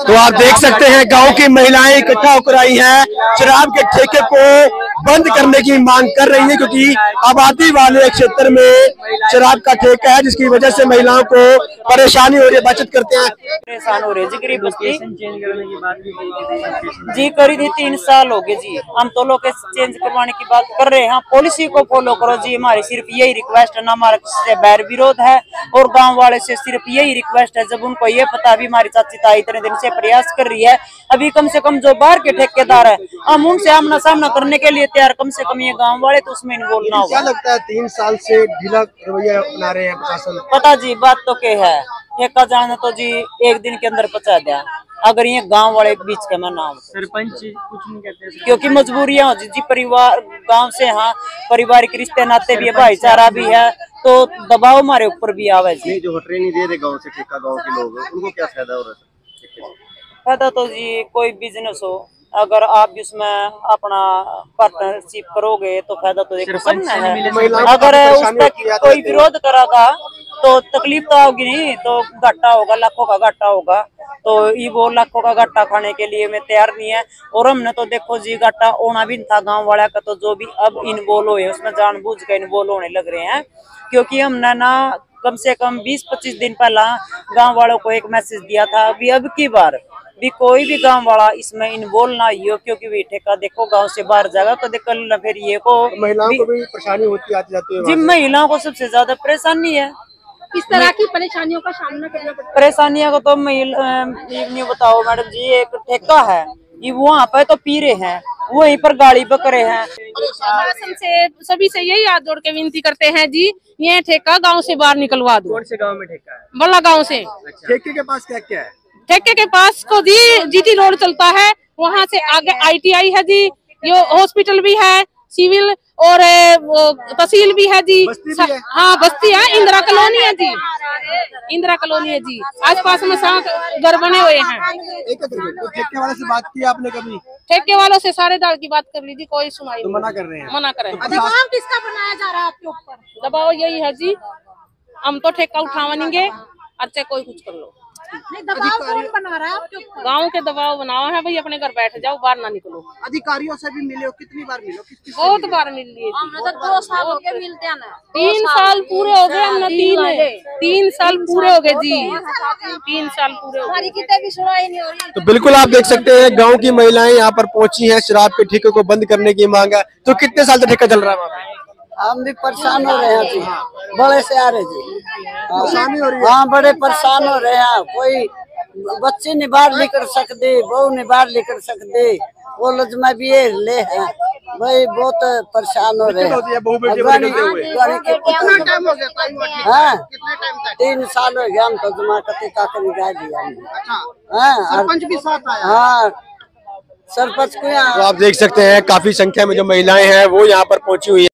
तो आप देख सकते हैं गाँव की महिलाएँ इकट्ठा होकर आई हैं। शराब के ठेके को बंद करने की मांग कर रही हैं क्योंकि आबादी वाले क्षेत्र में शराब का ठेका है जिसकी वजह से महिलाओं को परेशानी हो रही है बचत करते हैं। परेशान हो रहे जी गरीब बस्ती। जी करी थी तीन साल हो गए जी। हम तो लोकेशन चेंज करवाने की बात कर रहे हैं। पॉलिसी को फॉलो करो जी। हमारी सिर्फ़ यही रिक्वेस्ट है ना हमारा किसी से बैर विरोध है। और गाँव वाले से सिर्फ़ यही रिक्वेस्ट है जब उनको ये पता भी हमारी चाची ताई इतने दिन से प्रयास कर रही है। अभी कम से कम जो बाहर के ठेकेदार है हम उनसे आमना सामना करने के लिए तैयार। कम से कम ये गाँव वाले तो उसमें इन्वॉल्व ना क्या होगा लगता है तीन साल से ढीला रवैया अपना रहे हैं प्रशासन? पता जी बात तो क्या है। ठेका जाना तो जी एक दिन के अंदर पहुँचा दिया। अगर ये गाँव वाले के बीच का मैं ना हो। सरपंच कुछ नहीं कहते क्योंकि मजबूरियाँ हो जी जी परिवार गाँव से हाँ पारिवारिक रिश्ते नाते भी है भाईचारा भी है तो दबाव हमारे ऊपर भी आवे जी। जो हटरे नहीं दे रहे गाँव से ठेका गाँव के लोग उनको क्या फ़ायदा हो रहा है? फ़ायदा तो जी कोई बिज़नेस हो अगर आप भी उसमें अपना पार्टनरशिप करोगे तो फ़ायदा तो देखो सब में है। अगर काफ़ी उस परेशानी पर होती है, कोई विरोध करागा तो तकलीफ़ तो होगी नहीं तो घाटा होगा लाखों का घाटा होगा। तो ये वो लाखों का घाटा खाने के लिए मैं तैयार नहीं है। और हमने तो देखो जी घाटा होना भी था गाँव वाला का तो जो भी अब इन्वॉल्व हुए उसमें जानबूझ के इन्वॉल्व होने लग रहे हैं। क्योंकि हमने ना कम से कम 20-25 दिन पहला गाँव वालों को एक मैसेज दिया था अभी अब की बार भी कोई भी गाँव वाला इसमें इन्वॉल्व ना हो क्योंकि भी ठेका देखो गाँव से बाहर जाएगा तो देख कल फिर ये को महिलाओं को भी परेशानी होती आती जाती है जी महिलाओं को सबसे ज़्यादा परेशानी है। इस तरह की परेशानियों का सामना करना पड़ता परेशानियाँ को तो महिला बताओ मैडम जी एक ठेका है ये वहाँ पे तो पी रहे हैं। वहीं पर गाड़ी पकड़े हैं। है प्रशासन से सभी से यही हाथ जोड़ के विनती करते हैं जी ये ठेका गाँव से बाहर निकलवा दो। कौन से गाँव में ठेका है? बल्ला गाँव से। ठेके के पास क्या क्या है? ठेके के पास को जी जीटी रोड चलता है वहाँ से आगे आईटीआई है जी ये हॉस्पिटल भी है सिविल और वो तहसील भी है जी। बस्ती भी है? हाँ बस्ती है। इंदिरा कॉलोनी है जी। इंदिरा कॉलोनी है जी। आस पास में सात घर बने हुए हैं तो ठेके वाले से बात की आपने कभी? ठेके वालों से सारे दाल की बात कर लीजिए कोई सुनाई तो मना कर रहे हैं। मना करें दबाव किसका बनाया जा रहा है आपके ऊपर? दबाव यही है जी हम तो ठेका उठावाएँगे अच्छा कोई कुछ कर लो। है गाँव के दबाव बनाओ है भाई अपने घर बैठ जाओ बाहर ना निकलो। अधिकारियों से भी मिले हो? कितनी बार मिलो किस किस बहुत बार मिल लिए। तो दो साल हो गए मिलते हैं ना। तीन साल पूरे हो गए हमने तीन तीन साल पूरे हो गए जी। तीन साल पूरे हो हमारी कितने भी सुनाई नहीं हो रही तो बिल्कुल आप देख सकते हैं गाँव की महिलाएँ यहाँ पर पहुँची हैं शराब के ठेके को बंद करने की मांग है। तो कितने साल से ठेका चल रहा है वहाँ पे? हम भी परेशान हो रहे हैं जी। बड़े से आ रहे जी। परेशानी हो रही है? हाँ बड़े परेशान हो रहे हैं। कोई बच्चे नहीं बाहर निकल सकते बहू नहीं बाहर निकल सकते। कॉलेज में भी ये ले हैं। भाई बहुत परेशान हो रहे है, हैं तीन साल हो गया हम तो जमाकती का निकाल दिया हाँ सरपंच भी साथ आया? हाँ सरपंच को यहाँ आप देख सकते हैं काफ़ी संख्या में जो महिलाएँ हैं वो यहाँ पर पहुँची हुई है।